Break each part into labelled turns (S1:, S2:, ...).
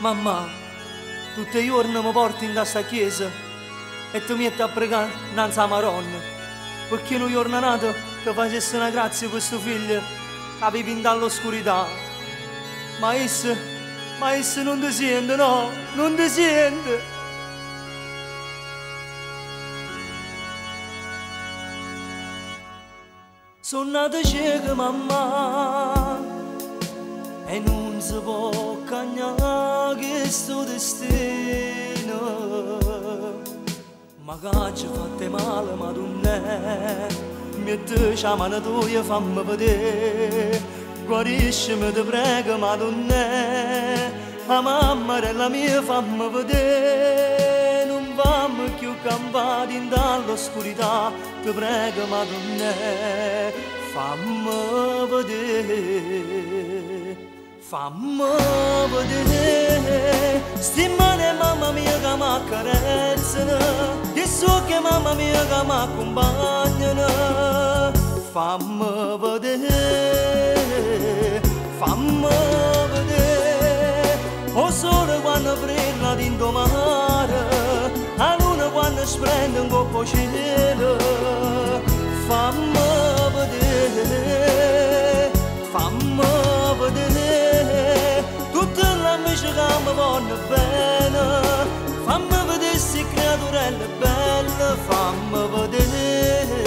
S1: Mamma, tutti i giorni mi porti in questa chiesa e ti metti a pregare innanzi a Maronna. Perché un giorno nato ti facesse una grazia per questo figlio che vive dall'oscurità. Ma esse, ma esse non ti sente, no, non ti sente. Sono nata cieca, mamma, e non si può cagnare questo destino. Ma che ci fatte male, ma tu ne metti la mano tua, fammi vedere. Guariscimi, ti prego, ma tu ne la mamma della mia, fammi vedere. Non fammi più campati dall'oscurità, ti prego, ma tu ne fammi vedere. Fammi vedere Sti mani mamma mia che mi accarezzano E so che mamma mia che mi accompagnano Fammi vedere Fammi vedere O sole quando brilla dentro mare A luna quando splende un coppo Tutte le amici che mi vogliono bene Fammi vedere se creaturelle belle Fammi vedere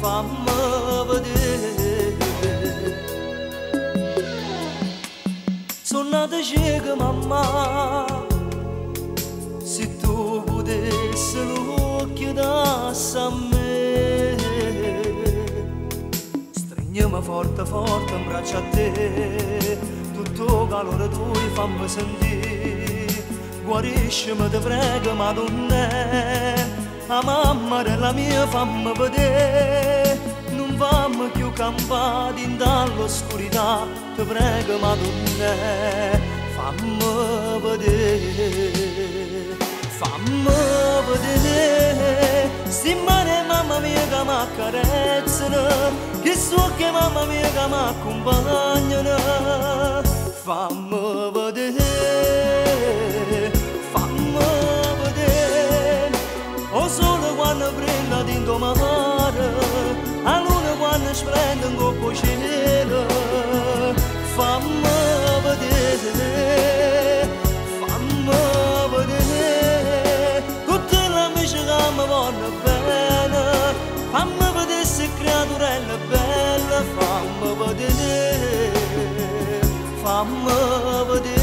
S1: Fammi vedere Sono nata cieca mamma Stringiamo forte forte in braccio a te. Tutto calore tuo fammi sentire. Guariscimi ti prego madonna. La mamma della mia fammi vedere. Non fammi più campati dall'oscurità. Ti prego madonna. Fammi vedere. Fammi vedere. Mani mamma mia che mi Che so che mamma mia che mi accompagnano. Fammi vedere Fammi vedere O sole quando brilla dentro mare A luna quando splende un creaturelle belle Fammi vedere Fammi vedere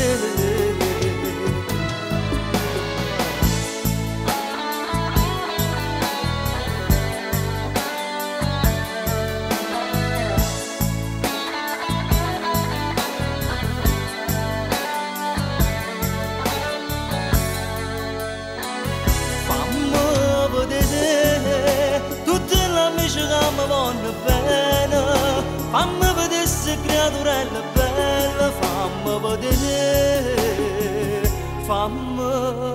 S1: se gradurella bella, fammi vedere, fammi